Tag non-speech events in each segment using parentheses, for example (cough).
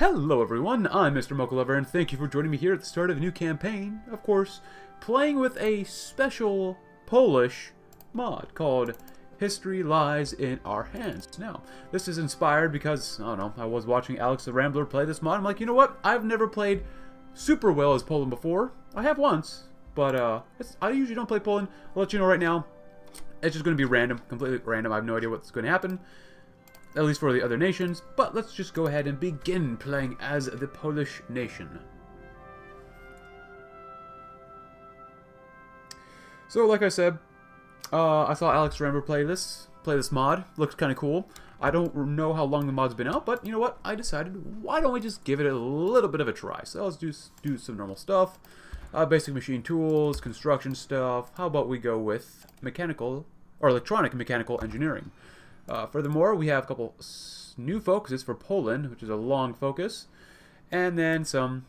Hello everyone, I'm Mr. Mochalover, and thank you for joining me here at the start of a new campaign, of course, playing with a special Polish mod called History Lies in Our Hands. Now, this is inspired because, I don't know, I was watching Alex the Rambler play this mod, I'm like, you know what, I've never played super well as Poland before. I have once, but uh, I usually don't play Poland. I'll let you know right now, it's just going to be random, completely random, I have no idea what's going to happen at least for the other nations, but let's just go ahead and begin playing as the Polish nation. So, like I said, uh, I saw Alex Rambler play this, play this mod. Looks kind of cool. I don't know how long the mod's been out, but you know what? I decided, why don't we just give it a little bit of a try? So let's do, do some normal stuff. Uh, basic machine tools, construction stuff. How about we go with mechanical, or electronic mechanical engineering? Uh, furthermore, we have a couple new focuses for Poland, which is a long focus, and then some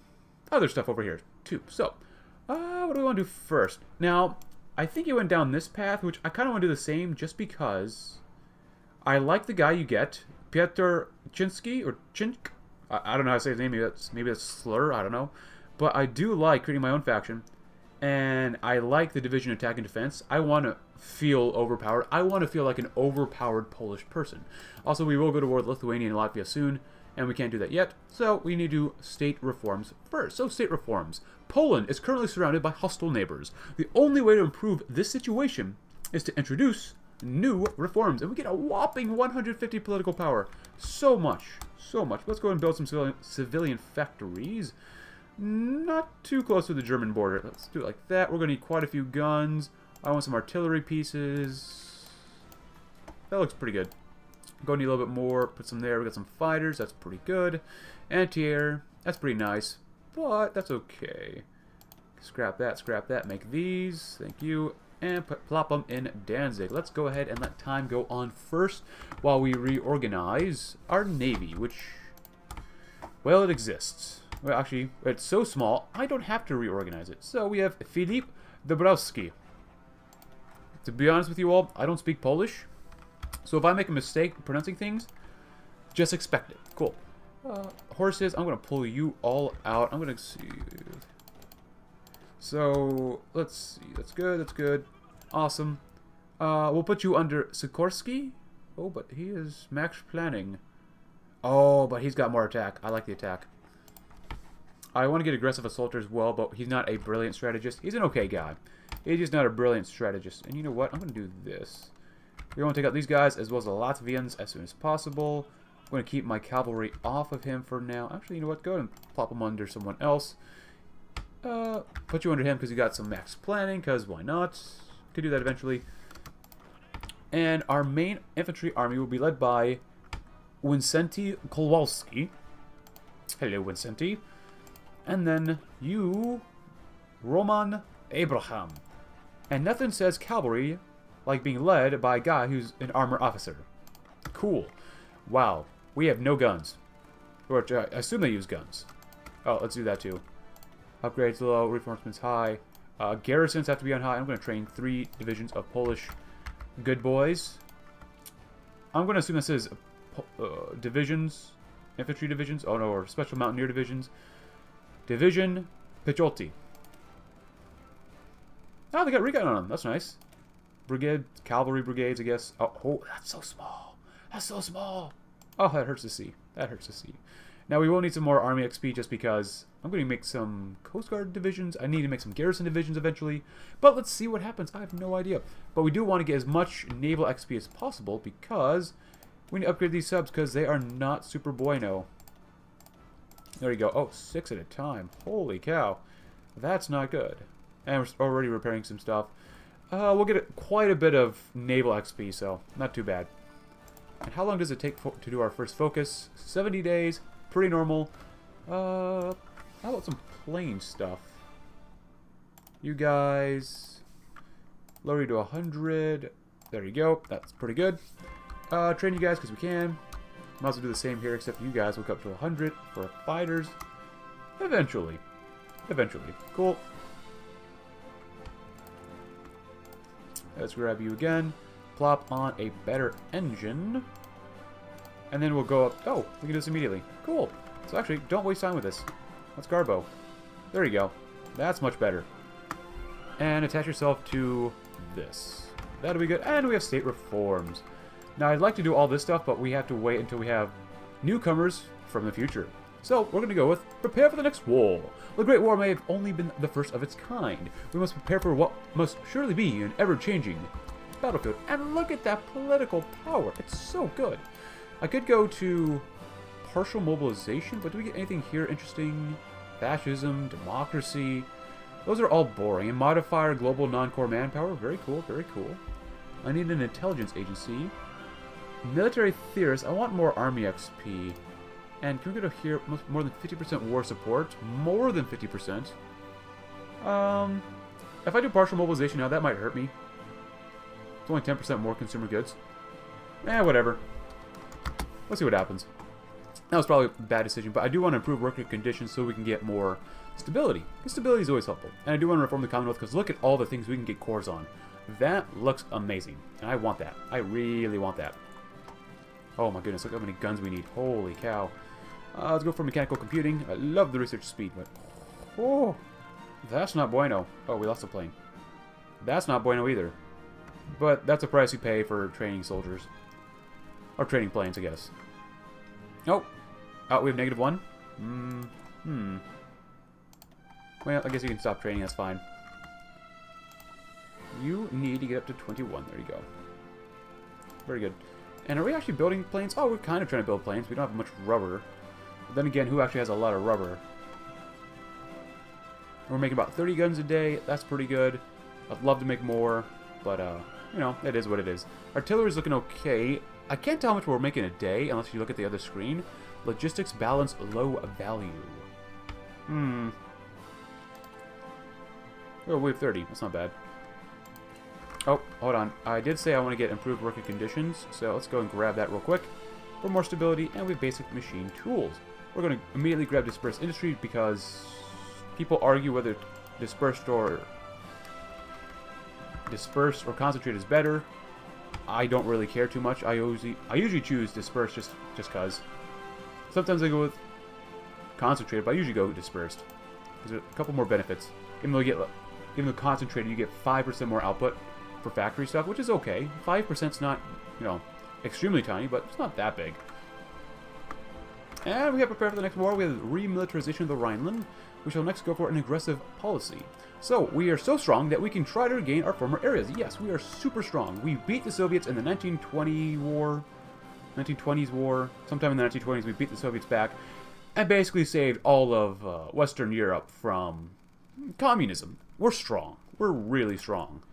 other stuff over here, too. So, uh, what do we want to do first? Now, I think you went down this path, which I kind of want to do the same just because I like the guy you get, Piotr Chinsky, or Chink. I, I don't know how to say his name, maybe that's, maybe that's slur, I don't know. But I do like creating my own faction, and I like the division attack and defense. I want to feel overpowered. I want to feel like an overpowered Polish person. Also, we will go to war with Lithuania and Latvia soon, and we can't do that yet, so we need to do state reforms first. So, state reforms. Poland is currently surrounded by hostile neighbors. The only way to improve this situation is to introduce new reforms, and we get a whopping 150 political power. So much, so much. Let's go and build some civilian, civilian factories. Not too close to the German border. Let's do it like that. We're going to need quite a few guns. I want some artillery pieces. That looks pretty good. Go need a little bit more. Put some there. We got some fighters. That's pretty good. Anti-air. That's pretty nice. But that's okay. Scrap that. Scrap that. Make these. Thank you. And put, plop them in Danzig. Let's go ahead and let time go on first while we reorganize our navy, which, well, it exists. Well, actually, it's so small, I don't have to reorganize it. So we have Filip Dabrowski. To be honest with you all, I don't speak Polish. So if I make a mistake pronouncing things, just expect it. Cool. Uh, horses, I'm going to pull you all out. I'm going to see. So, let's see. That's good. That's good. Awesome. Uh, we'll put you under Sikorski. Oh, but he is max planning. Oh, but he's got more attack. I like the attack. I want to get aggressive assaulter as well, but he's not a brilliant strategist. He's an okay guy. He's just not a brilliant strategist. And you know what? I'm going to do this. We're going to take out these guys as well as the Latvians as soon as possible. I'm going to keep my cavalry off of him for now. Actually, you know what? Go ahead and plop him under someone else. Uh, put you under him because you got some max planning, because why not? Could do that eventually. And our main infantry army will be led by Wincenty Kowalski. Hello, Wincenty. And then you, Roman Abraham. And nothing says cavalry like being led by a guy who's an armor officer. Cool. Wow. We have no guns. Or I assume they use guns. Oh, let's do that too. Upgrades low, reinforcements high. Uh, garrisons have to be on high. I'm going to train three divisions of Polish good boys. I'm going to assume this is uh, divisions, infantry divisions. Oh no, or special mountaineer divisions. Division Pichoti. Oh, ah, they got recon on them. That's nice. Brigade, cavalry brigades, I guess. Oh, oh, that's so small. That's so small. Oh, that hurts to see. That hurts to see. Now, we will need some more army XP just because I'm going to make some Coast Guard divisions. I need to make some garrison divisions eventually. But let's see what happens. I have no idea. But we do want to get as much naval XP as possible because we need to upgrade these subs because they are not super bueno. There you go. Oh, six at a time. Holy cow. That's not good. And we're already repairing some stuff. Uh, we'll get quite a bit of naval XP, so not too bad. And how long does it take to do our first focus? 70 days. Pretty normal. Uh, how about some plane stuff? You guys... Lower you to 100. There you go. That's pretty good. Uh, train you guys because we can. Might as well do the same here, except you guys will go up to 100 for fighters. Eventually. Eventually. Cool. Let's grab you again. Plop on a better engine. And then we'll go up. Oh, we can do this immediately. Cool. So actually, don't waste time with this. Let's Garbo. There you go. That's much better. And attach yourself to this. That'll be good. And we have state reforms. Now, I'd like to do all this stuff, but we have to wait until we have newcomers from the future. So, we're going to go with Prepare for the Next War. The Great War may have only been the first of its kind. We must prepare for what must surely be an ever-changing battlefield. And look at that political power. It's so good. I could go to partial mobilization, but do we get anything here interesting? Fascism, democracy. Those are all boring. And modifier global non-core manpower. Very cool, very cool. I need an intelligence agency. Military theorist. I want more army XP. And can we go to here? More than 50% war support. More than 50%. Um, if I do partial mobilization now, that might hurt me. It's only 10% more consumer goods. Eh, whatever. Let's see what happens. That was probably a bad decision, but I do want to improve working conditions so we can get more stability. stability is always helpful. And I do want to reform the Commonwealth because look at all the things we can get cores on. That looks amazing. And I want that. I really want that. Oh my goodness, look how many guns we need. Holy cow. Uh, let's go for mechanical computing. I love the research speed, but... Oh, that's not bueno. Oh, we lost a plane. That's not bueno either. But that's a price you pay for training soldiers. Or training planes, I guess. Oh. Oh, we have negative one? Hmm. Hmm. Well, I guess you can stop training, that's fine. You need to get up to 21. There you go. Very good. And are we actually building planes? Oh, we're kind of trying to build planes. We don't have much rubber. But then again, who actually has a lot of rubber? We're making about 30 guns a day. That's pretty good. I'd love to make more, but, uh, you know, it is what it is. Artillery's looking okay. I can't tell how much we're making a day unless you look at the other screen. Logistics balance low value. Hmm. Oh, we have 30. That's not bad. Oh, hold on. I did say I want to get improved working conditions, so let's go and grab that real quick. For more stability, and we have basic machine tools. We're going to immediately grab dispersed industry because people argue whether dispersed or dispersed or concentrate is better. I don't really care too much. I usually I usually choose dispersed just just cause. Sometimes I go with concentrated, but I usually go dispersed. There's a couple more benefits. Even though you get even though concentrated, you get five percent more output for factory stuff, which is okay. 5% is not, you know, extremely tiny, but it's not that big. And we have prepared for the next war. Have remilitarization of the Rhineland. We shall next go for an aggressive policy. So, we are so strong that we can try to regain our former areas. Yes, we are super strong. We beat the Soviets in the 1920 war, 1920s war. Sometime in the 1920s, we beat the Soviets back and basically saved all of uh, Western Europe from communism. We're strong. We're really strong.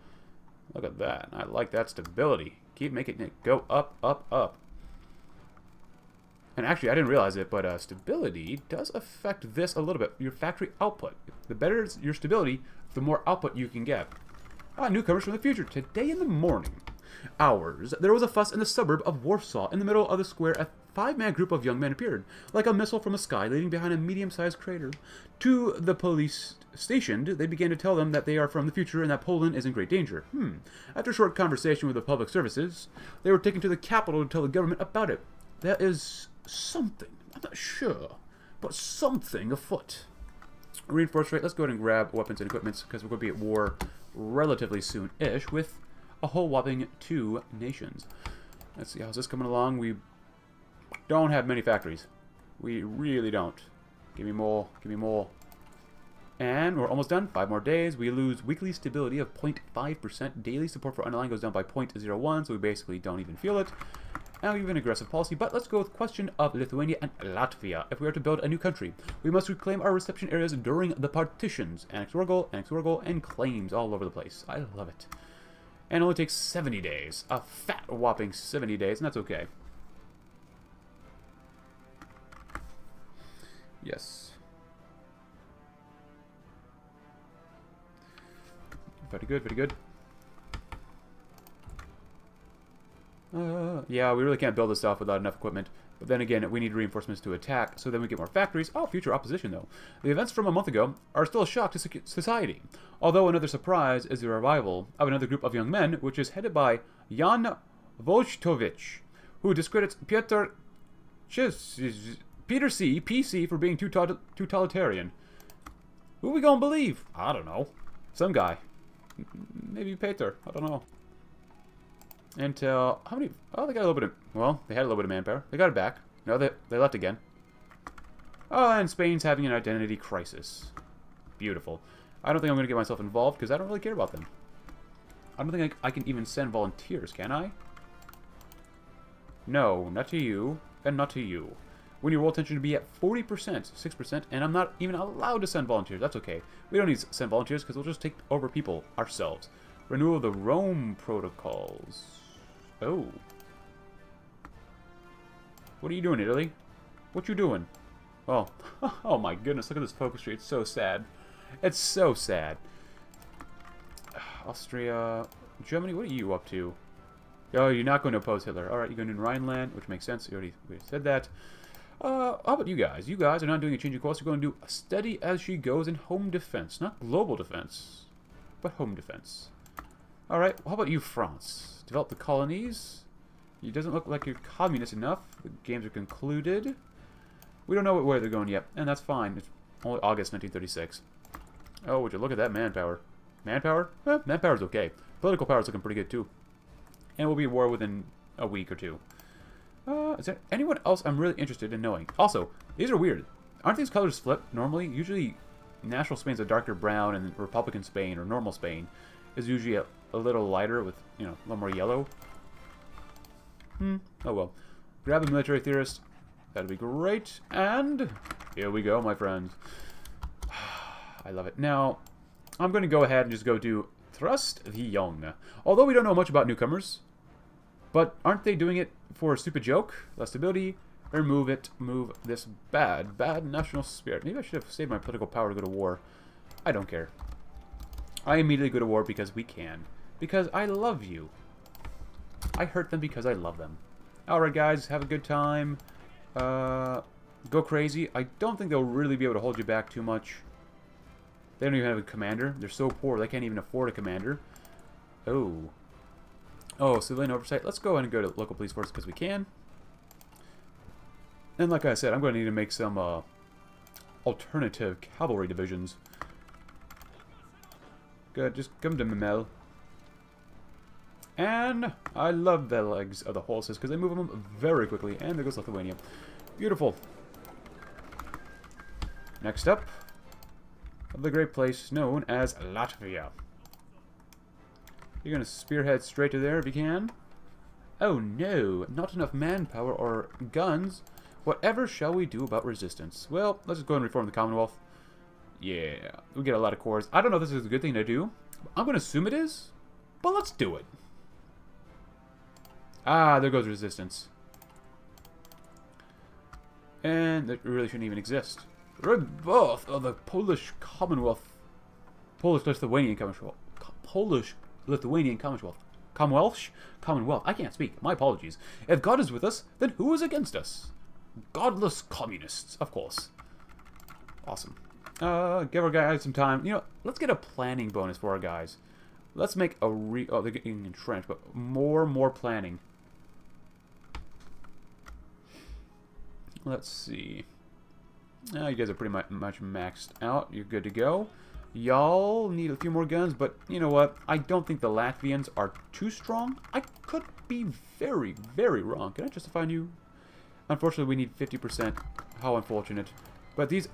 Look at that. I like that stability. Keep making it go up, up, up. And actually, I didn't realize it, but uh, stability does affect this a little bit. Your factory output. The better your stability, the more output you can get. Ah, newcomers from the future. Today in the morning, hours, there was a fuss in the suburb of Warsaw. In the middle of the square, a five-man group of young men appeared, like a missile from the sky, leading behind a medium-sized crater. To the police stationed, they began to tell them that they are from the future and that Poland is in great danger. Hmm. After a short conversation with the public services, they were taken to the capital to tell the government about it. There is something, I'm not sure, but something afoot. Reinforced rate, let's go ahead and grab weapons and equipment because we're going to be at war relatively soon-ish with a whole whopping two nations. Let's see, how's this coming along? We don't have many factories. We really don't. Give me more, give me more. And we're almost done. Five more days. We lose weekly stability of 0.5%. Daily support for underlying goes down by 0.01, so we basically don't even feel it. And we have an aggressive policy, but let's go with question of Lithuania and Latvia. If we are to build a new country, we must reclaim our reception areas during the partitions. Annex Urgal, Annex Urgal, and claims all over the place. I love it. And it only takes 70 days. A fat whopping 70 days, and that's okay. Yes. Very good, very good. Uh, yeah, we really can't build this stuff without enough equipment. But then again, we need reinforcements to attack, so then we get more factories. Oh, future opposition, though. The events from a month ago are still a shock to society. Although another surprise is the arrival of another group of young men, which is headed by Jan Wojtowicz, who discredits Piotr Peter C, PC for being too totalitarian. Who we gonna believe? I don't know. Some guy. Maybe Peter. I don't know. Until uh, how many? Oh, they got a little bit of. Well, they had a little bit of manpower. They got it back. No, they they left again. Oh, and Spain's having an identity crisis. Beautiful. I don't think I'm going to get myself involved because I don't really care about them. I don't think I, I, can even send volunteers, can I? No, not to you, and not to you. We need world tension to be at 40%, 6%, and I'm not even allowed to send volunteers. That's okay. We don't need to send volunteers because we'll just take over people ourselves. Renewal of the Rome protocols. Oh. What are you doing, Italy? What you doing? Oh, (laughs) oh my goodness, look at this focus tree. It's so sad. It's so sad. (sighs) Austria, Germany, what are you up to? Oh, you're not going to oppose Hitler. Alright, you're going to Rhineland, which makes sense. You already said that. Uh, how about you guys? You guys are not doing a change of course. You're going to do a steady as she goes in home defense. Not global defense, but home defense. Alright, how about you, France? Develop the colonies. It doesn't look like you're communist enough. The games are concluded. We don't know where they're going yet, and that's fine. It's only August 1936. Oh, would you look at that manpower. Manpower? Eh, manpower's okay. Political power's looking pretty good, too. And we'll be at war within a week or two. Uh, is there anyone else I'm really interested in knowing? Also, these are weird. Aren't these colors flipped normally? Usually, National Spain's a darker brown, and Republican Spain, or normal Spain, is usually a, a little lighter with, you know, a little more yellow. Hmm, oh well. Grab a military theorist. That'd be great. And here we go, my friends. (sighs) I love it. Now, I'm going to go ahead and just go do Thrust the Young. Although we don't know much about newcomers, but aren't they doing it for a stupid joke? Less stability, remove it, move this bad, bad national spirit. Maybe I should have saved my political power to go to war. I don't care. I immediately go to war because we can. Because I love you. I hurt them because I love them. Alright guys, have a good time. Uh, go crazy. I don't think they'll really be able to hold you back too much. They don't even have a commander. They're so poor, they can't even afford a commander. Oh. Oh, civilian oversight. Let's go ahead and go to local police force because we can. And like I said, I'm going to need to make some uh, alternative cavalry divisions. Good, just come to Memel. And I love the legs of the horses because they move them very quickly. And there goes Lithuania. Beautiful. Next up, the great place known as Latvia. You're going to spearhead straight to there if you can. Oh no, not enough manpower or guns. Whatever shall we do about resistance? Well, let's just go and reform the Commonwealth. Yeah, we get a lot of cores. I don't know if this is a good thing to do. I'm going to assume it is, but let's do it. Ah, there goes resistance. And that really shouldn't even exist. Rebirth of the Polish Commonwealth. Polish-Lithuanian Commonwealth. Polish-Lithuanian Commonwealth. Commonwealth? Commonwealth. I can't speak. My apologies. If God is with us, then who is against us? Godless communists, of course. Awesome. Uh, give our guys some time. You know, let's get a planning bonus for our guys. Let's make a re... Oh, they're getting entrenched, but more, more planning. Let's see. Now you guys are pretty much maxed out. You're good to go. Y'all need a few more guns, but you know what? I don't think the Latvians are too strong. I could be very, very wrong. Can I justify you? Unfortunately, we need 50%. How unfortunate. But these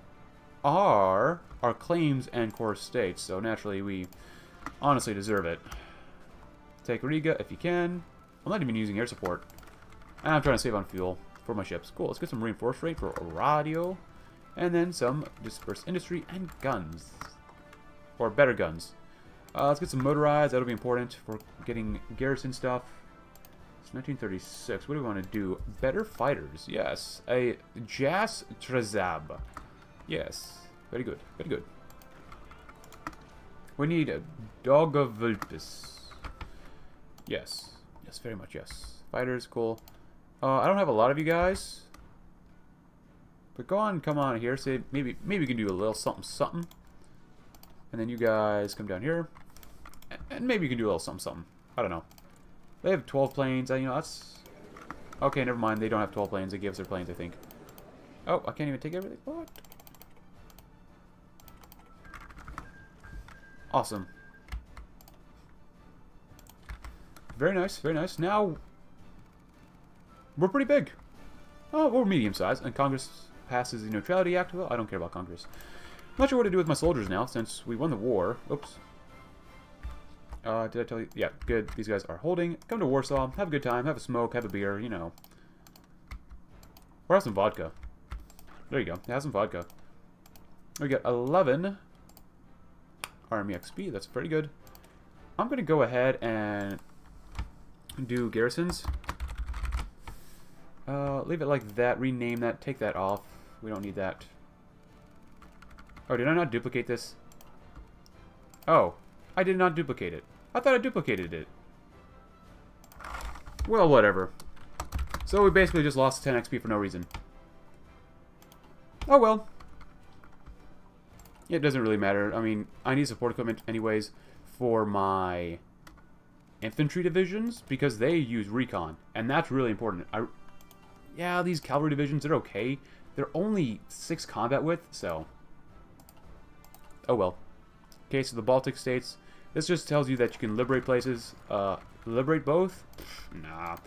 are our claims and core states, so naturally we honestly deserve it. Take Riga if you can. I'm not even using air support. Ah, I'm trying to save on fuel for my ships. Cool, let's get some reinforced rate for radio. And then some dispersed industry and guns. Or better guns. Uh, let's get some motorized. That'll be important for getting garrison stuff. It's 1936. What do we want to do? Better fighters. Yes. A Jas Trezab. Yes. Very good. Very good. We need a Dog of Vulpes. Yes. Yes, very much yes. Fighters, cool. Uh, I don't have a lot of you guys. But go on, come on here. Say maybe maybe we can do a little something something. And then you guys come down here. And maybe you can do a little something something. I don't know. They have 12 planes. I, You know, that's... Okay, never mind. They don't have 12 planes. They gave us their planes, I think. Oh, I can't even take everything. What? Awesome. Very nice, very nice. Now, we're pretty big. Oh, we're medium size, and Congress passes the Neutrality Act. Well, I don't care about Congress. Not sure what to do with my soldiers now, since we won the war. Oops. Uh, did I tell you? Yeah, good. These guys are holding. Come to Warsaw, have a good time, have a smoke, have a beer, you know. Or have some vodka. There you go. Have some vodka. We got 11 Army XP. That's pretty good. I'm going to go ahead and do garrisons. Uh, leave it like that. Rename that. Take that off. We don't need that. Oh, did I not duplicate this? Oh, I did not duplicate it. I thought I duplicated it. Well, whatever. So we basically just lost 10 XP for no reason. Oh well. It doesn't really matter. I mean, I need support equipment anyways for my infantry divisions because they use recon, and that's really important. I, yeah, these cavalry divisions, they're okay. They're only 6 combat width, so... Oh well. Okay, so the Baltic states, this just tells you that you can liberate places. Uh, liberate both? Nah.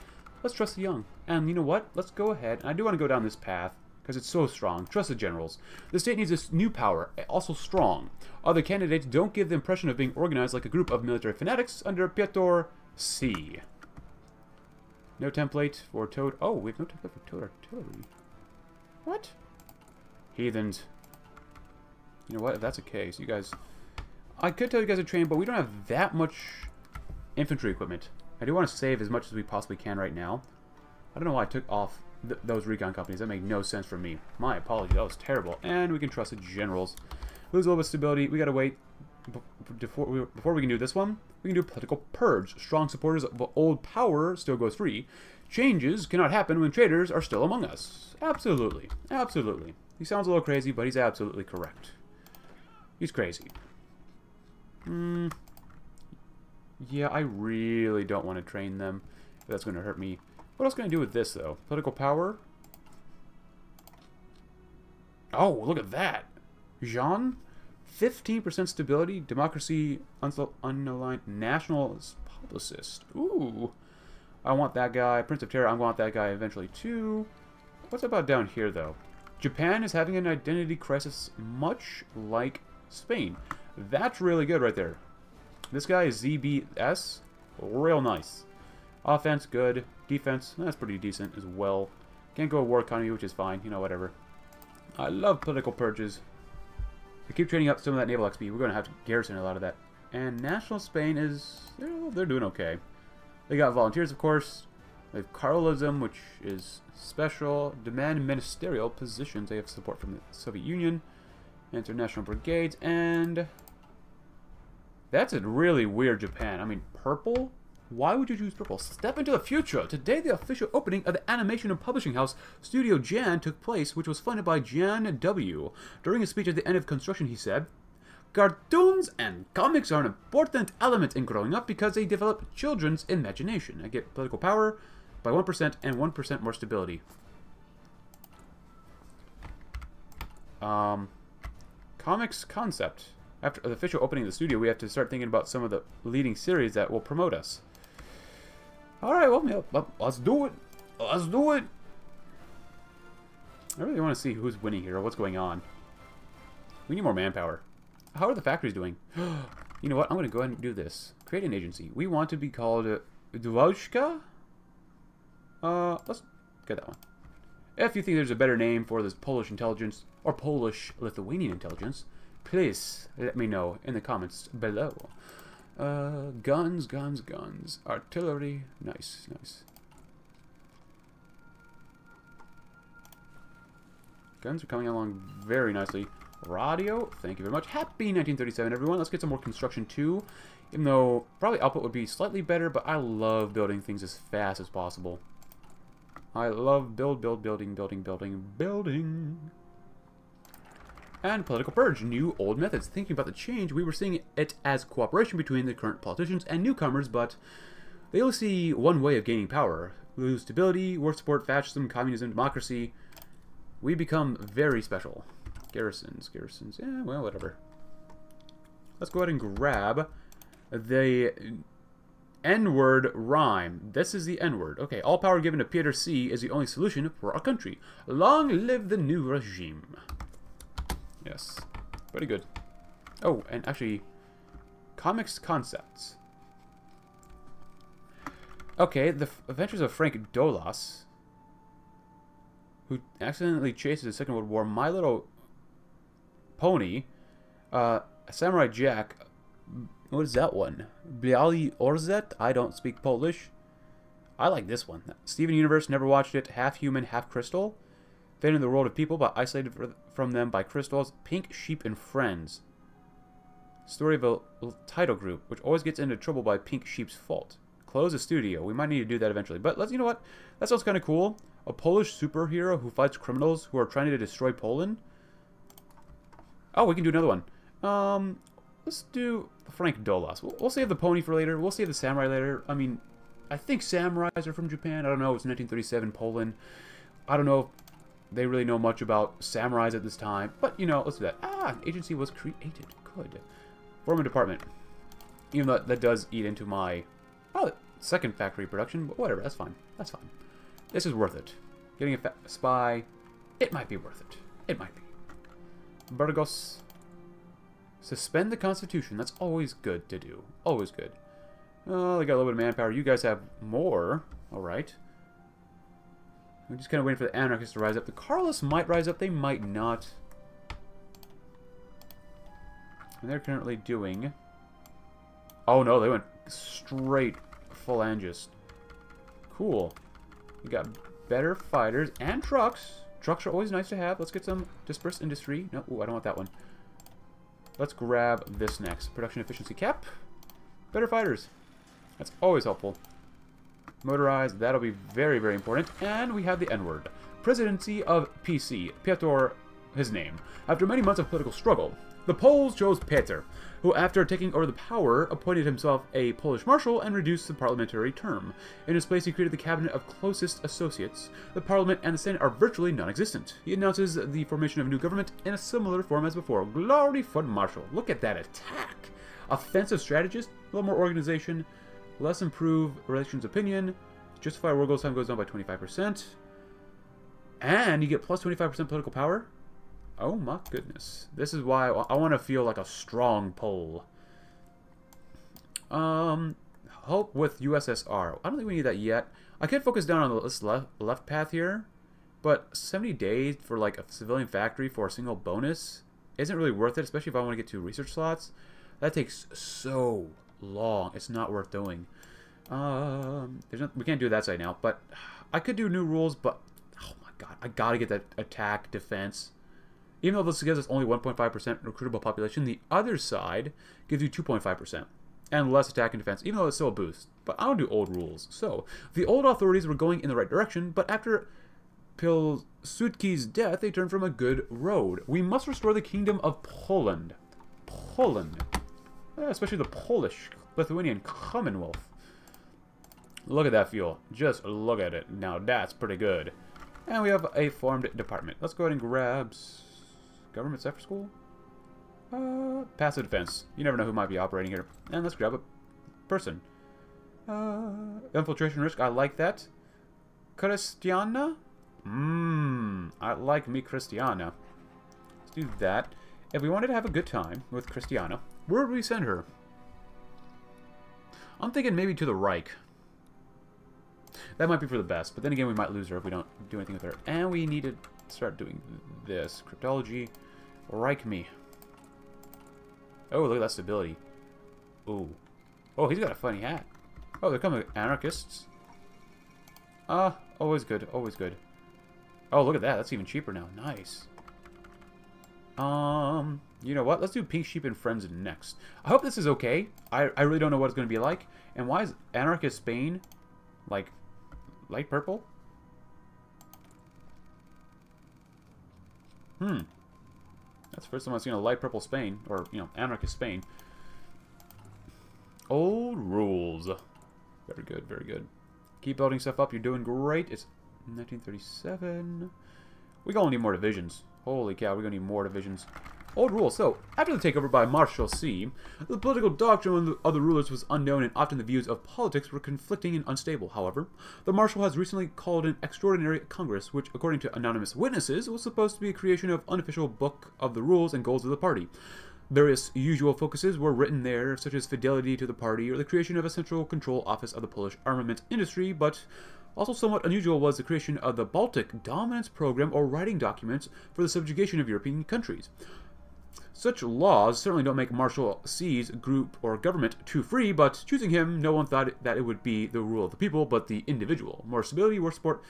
Let's trust the young. And you know what? Let's go ahead. I do want to go down this path because it's so strong. Trust the generals. The state needs this new power, also strong. Other candidates don't give the impression of being organized like a group of military fanatics under Piotr C. No template for towed. Oh, we have no template for towed artillery. What? Heathens. You know what? If that's the case, you guys... I could tell you guys to train, but we don't have that much infantry equipment. I do want to save as much as we possibly can right now. I don't know why I took off th those recon companies. That made no sense for me. My apology. That was terrible. And we can trust the generals. Lose a little bit of stability. We gotta wait before we, before we can do this one. We can do political purge. Strong supporters of old power still goes free. Changes cannot happen when traitors are still among us. Absolutely. Absolutely. He sounds a little crazy, but he's absolutely correct. He's crazy. Hmm. Yeah, I really don't want to train them. That's going to hurt me. What else can I do with this, though? Political power? Oh, look at that. Jean? 15% stability, democracy, unaligned, national publicist. Ooh. I want that guy. Prince of Terror, I want that guy eventually too. What's about down here, though? Japan is having an identity crisis much like Spain. That's really good right there. This guy is ZBS. Real nice. Offense, good. Defense, that's pretty decent as well. Can't go to war economy, which is fine. You know, whatever. I love political purges. I keep trading up some of that naval XP. We're going to have to garrison a lot of that. And National Spain is... They're, they're doing okay. They got volunteers, of course. They have Carlism, which is special. Demand ministerial positions. They have support from the Soviet Union. International brigades. And... That's a really weird Japan. I mean, purple? Why would you choose purple? Step into the future! Today, the official opening of the animation and publishing house Studio Jan took place, which was funded by Jan W. During a speech at the end of construction, he said, Cartoons and comics are an important element in growing up because they develop children's imagination. I get political power by 1% and 1% more stability. Um, comics concept. After the official opening of the studio, we have to start thinking about some of the leading series that will promote us. Alright, well, let's do it. Let's do it. I really want to see who's winning here or what's going on. We need more manpower. How are the factories doing? (gasps) you know what? I'm going to go ahead and do this. Create an agency. We want to be called uh? Uh, let's get that one. If you think there's a better name for this Polish intelligence or Polish-Lithuanian intelligence, please let me know in the comments below. Uh, guns, guns, guns. Artillery. Nice, nice. Guns are coming along very nicely. Radio, thank you very much. Happy 1937, everyone. Let's get some more construction, too. Even though probably output would be slightly better, but I love building things as fast as possible. I love build, build, building, building, building, building. And political purge, new old methods. Thinking about the change, we were seeing it as cooperation between the current politicians and newcomers, but they only see one way of gaining power. Lose stability, war support, fascism, communism, democracy. we become very special. Garrisons, garrisons, yeah, well, whatever. Let's go ahead and grab the N-word rhyme. This is the N-word. Okay, all power given to Peter C is the only solution for our country. Long live the new regime. Yes, pretty good. Oh, and actually, comics concepts. Okay, the Adventures of Frank Dolas, who accidentally chases the Second World War, My Little Pony, uh, Samurai Jack, what is that one? Biali Orzet? I don't speak Polish. I like this one. Steven Universe, never watched it. Half human, half crystal. Fate in the world of people, but isolated from them by crystals. Pink Sheep and Friends. Story of a title group, which always gets into trouble by Pink Sheep's fault. Close a studio. We might need to do that eventually. But let's, you know what? That sounds kind of cool. A Polish superhero who fights criminals who are trying to destroy Poland. Oh, we can do another one. Um, let's do Frank Dolas. We'll, we'll save the pony for later. We'll save the samurai later. I mean, I think samurais are from Japan. I don't know. It's 1937 Poland. I don't know if they really know much about samurais at this time. But, you know, let's do that. Ah, an agency was created. Good. Form a department. Even though that does eat into my oh, second factory production, but whatever. That's fine. That's fine. This is worth it. Getting a, a spy, it might be worth it. It might be. Burgos Suspend the Constitution. That's always good to do. Always good. Oh, they got a little bit of manpower. You guys have more. Alright. I'm just kind of waiting for the anarchists to rise up. The Carlists might rise up. They might not. And they're currently doing... Oh, no. They went straight phalangist. Cool. We got better fighters and trucks. Trucks are always nice to have. Let's get some dispersed industry. No, ooh, I don't want that one. Let's grab this next. Production efficiency cap. Better fighters. That's always helpful. Motorized, that'll be very, very important. And we have the N-word. Presidency of PC. Piotr, his name. After many months of political struggle, the Poles chose Peter, who after taking over the power, appointed himself a Polish marshal and reduced the parliamentary term. In his place, he created the cabinet of closest associates. The parliament and the senate are virtually non-existent. He announces the formation of a new government in a similar form as before. Glory for Marshal. Look at that attack! Offensive strategist, a little more organization, less improve relations opinion, justify world goals time goes down by 25%, and you get plus 25% political power. Oh my goodness. This is why I want to feel like a strong pole. Um, help with USSR. I don't think we need that yet. I could focus down on this left, left path here, but 70 days for like a civilian factory for a single bonus isn't really worth it, especially if I want to get two research slots. That takes so long. It's not worth doing. Um, we can't do that side now, but I could do new rules, but oh my god, I gotta get that attack defense even though this gives us only 1.5% recruitable population, the other side gives you 2.5% and less attack and defense, even though it's still a boost. But I don't do old rules. So, the old authorities were going in the right direction, but after Pilsudski's death, they turned from a good road. We must restore the kingdom of Poland. Poland. Eh, especially the Polish Lithuanian Commonwealth. Look at that fuel. Just look at it. Now that's pretty good. And we have a formed department. Let's go ahead and grab Government Zephyr School? Uh, passive defense. You never know who might be operating here. And let's grab a person. Uh, infiltration risk. I like that. Christiana? Mmm. I like me Christiana. Let's do that. If we wanted to have a good time with Christiana, where would we send her? I'm thinking maybe to the Reich. That might be for the best, but then again we might lose her if we don't do anything with her. And we need to start doing this. Cryptology. Reich me. Oh, look at that stability. Ooh. Oh, he's got a funny hat. Oh, they're coming anarchists. Ah, always good, always good. Oh, look at that. That's even cheaper now. Nice. Um, you know what? Let's do Pink Sheep and Friends next. I hope this is okay. I, I really don't know what it's going to be like. And why is Anarchist Spain, like, light purple? Hmm. That's the first time I've seen a light purple Spain, or, you know, anarchist Spain. Old rules. Very good, very good. Keep building stuff up. You're doing great. It's 1937. We're gonna need more divisions. Holy cow, we're gonna need more divisions. Old rule. So, after the takeover by Marshal C, the political doctrine of the rulers was unknown and often the views of politics were conflicting and unstable. However, the Marshal has recently called an extraordinary Congress, which, according to anonymous witnesses, was supposed to be a creation of unofficial book of the rules and goals of the party. Various usual focuses were written there, such as fidelity to the party or the creation of a central control office of the Polish armament industry, but also somewhat unusual was the creation of the Baltic Dominance Program or writing documents for the subjugation of European countries. Such laws certainly don't make Marshal C's group or government too free, but choosing him, no one thought that it would be the rule of the people, but the individual. More stability, more support,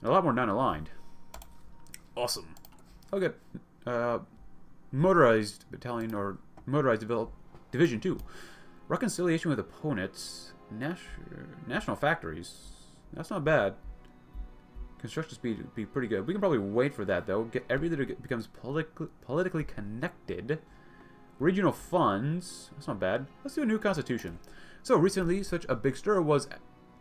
and a lot more non-aligned. Awesome. Okay, uh, motorized battalion or motorized division 2. Reconciliation with opponents. Nas national factories. That's not bad. Construction speed would be pretty good. We can probably wait for that, though. Get everything becomes politi politically connected. Regional funds. That's not bad. Let's do a new constitution. So, recently, such a big stir was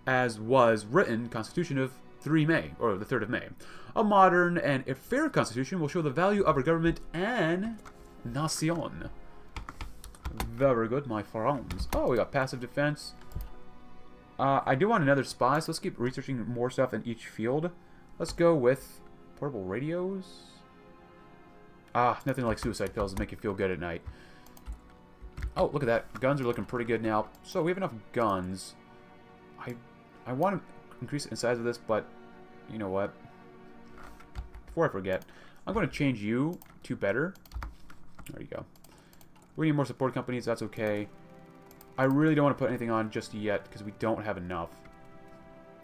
as was written Constitution of 3 May, or the 3rd of May. A modern and a fair constitution will show the value of our government and nation. Very good, my friends. Oh, we got passive defense. Uh, I do want another spy, so let's keep researching more stuff in each field. Let's go with portable radios. Ah, nothing like suicide pills to make you feel good at night. Oh, look at that. Guns are looking pretty good now. So we have enough guns. I I want to increase in size of this, but you know what? Before I forget, I'm going to change you to better. There you go. We need more support companies. That's okay. I really don't want to put anything on just yet because we don't have enough.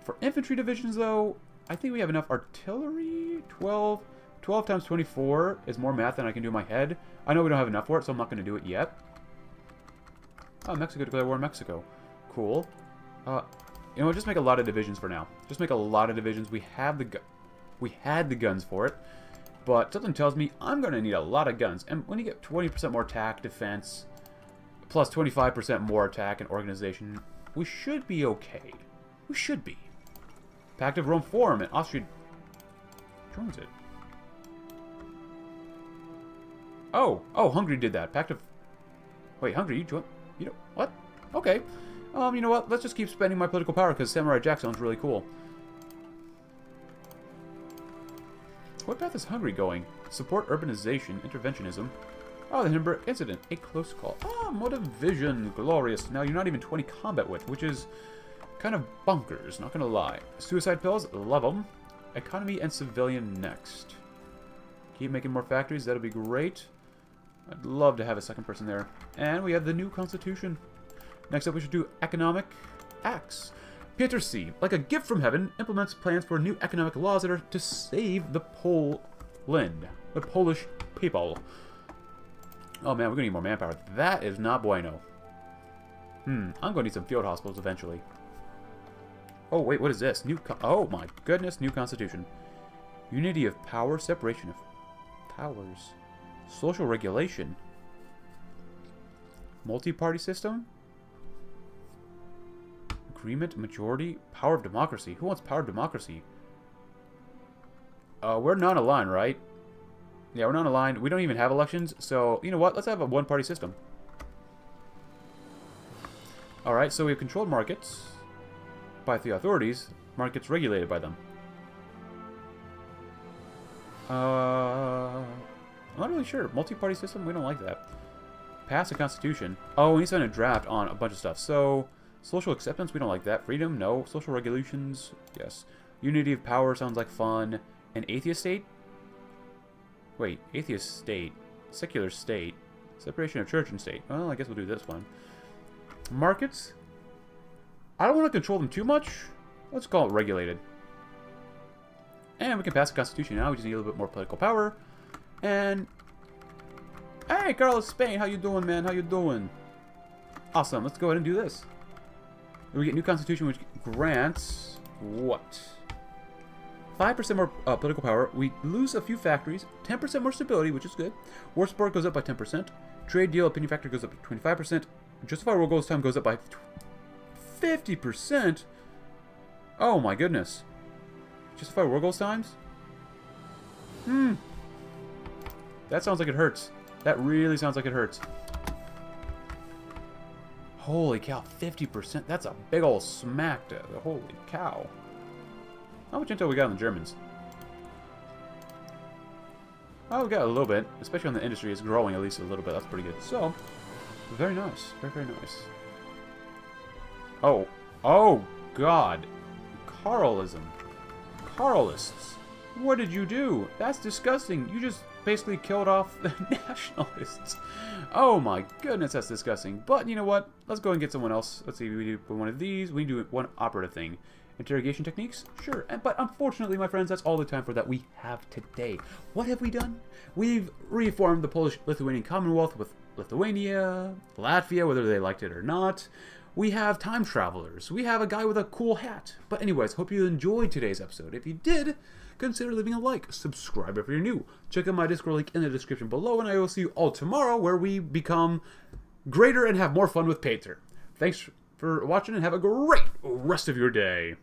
For infantry divisions, though, I think we have enough artillery. 12, 12 times 24 is more math than I can do in my head. I know we don't have enough for it, so I'm not going to do it yet. Oh, Mexico declared war Mexico. Cool. Uh, you know, just make a lot of divisions for now. Just make a lot of divisions. We have the we had the guns for it, but something tells me I'm going to need a lot of guns. And when you get 20% more attack, defense, plus 25% more attack and organization, we should be okay. We should be. Pact of Rome form, and Austria joins it. Oh, oh, Hungary did that. Pact of... Wait, Hungary, you joined... You know, what? Okay. Um, you know what? Let's just keep spending my political power, because Samurai Jack sounds really cool. What path is Hungary going? Support urbanization, interventionism. Oh, the Hindenburg incident. A close call. Ah, motive vision, Glorious. Now, you're not even 20 combat with, which is Kind of bunkers, not gonna lie. Suicide pills, love them. Economy and civilian next. Keep making more factories, that'll be great. I'd love to have a second person there. And we have the new constitution. Next up, we should do economic acts. Peter C., like a gift from heaven, implements plans for new economic laws that are to save the Poland, the Polish people. Oh man, we're gonna need more manpower. That is not bueno. Hmm, I'm gonna need some field hospitals eventually. Oh, wait, what is this? New Oh, my goodness, new constitution. Unity of power, separation of powers. Social regulation. Multi-party system? Agreement, majority, power of democracy. Who wants power of democracy? Uh, we're non-aligned, right? Yeah, we're non-aligned. We don't even have elections, so, you know what? Let's have a one-party system. Alright, so we have controlled markets by the authorities, markets regulated by them. Uh, I'm not really sure. Multi-party system? We don't like that. Pass a constitution. Oh, we need to sign a draft on a bunch of stuff. So, social acceptance? We don't like that. Freedom? No. Social regulations? Yes. Unity of power sounds like fun. An atheist state? Wait, atheist state. Secular state. Separation of church and state. Well, I guess we'll do this one. Markets? I don't want to control them too much. Let's call it regulated. And we can pass a constitution now. We just need a little bit more political power. And... Hey, Carlos Spain. How you doing, man? How you doing? Awesome. Let's go ahead and do this. We get new constitution, which grants... What? 5% more uh, political power. We lose a few factories. 10% more stability, which is good. War support goes up by 10%. Trade deal opinion factor goes up to 25%. Justified world goals time goes up by 50%? Oh my goodness. Justify war goals times? Hmm. That sounds like it hurts. That really sounds like it hurts. Holy cow, 50%? That's a big old smack to the holy cow. How much intel we got on the Germans? Oh, we got a little bit, especially on the industry. It's growing at least a little bit. That's pretty good. So, very nice. Very, very nice. Oh. Oh, God. Carlism. Carlists. What did you do? That's disgusting. You just basically killed off (laughs) the nationalists. Oh my goodness, that's disgusting. But you know what? Let's go and get someone else. Let's see, if we do one of these. We do one operative thing. Interrogation techniques? Sure. And, but unfortunately, my friends, that's all the time for that we have today. What have we done? We've reformed the Polish-Lithuanian Commonwealth with Lithuania, Latvia, whether they liked it or not. We have time travelers. We have a guy with a cool hat. But anyways, hope you enjoyed today's episode. If you did, consider leaving a like, subscribe if you're new. Check out my Discord link in the description below, and I will see you all tomorrow where we become greater and have more fun with Painter. Thanks for watching and have a great rest of your day.